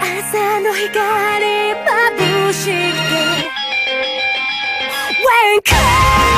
朝の光眩しくて When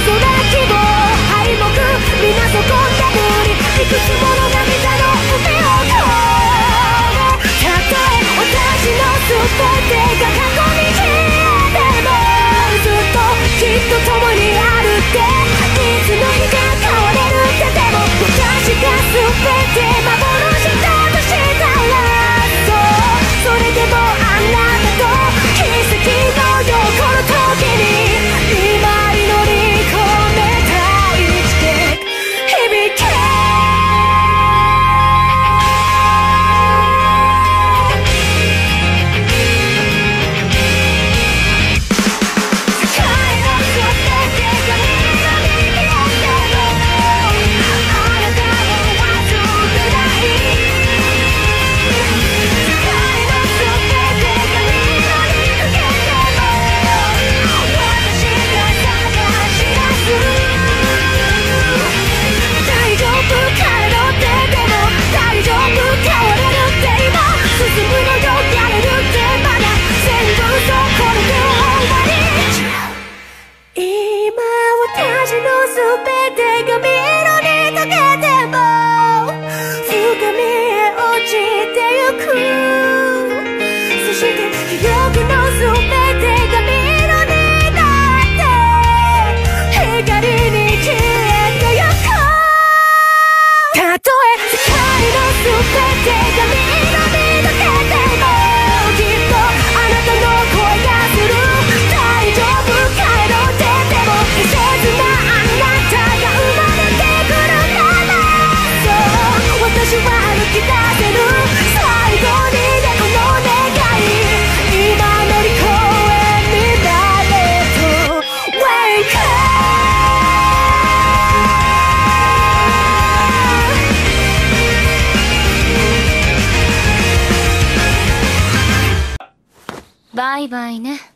空希望敗北皆そこりいくつものたとえ世界の全てバイね。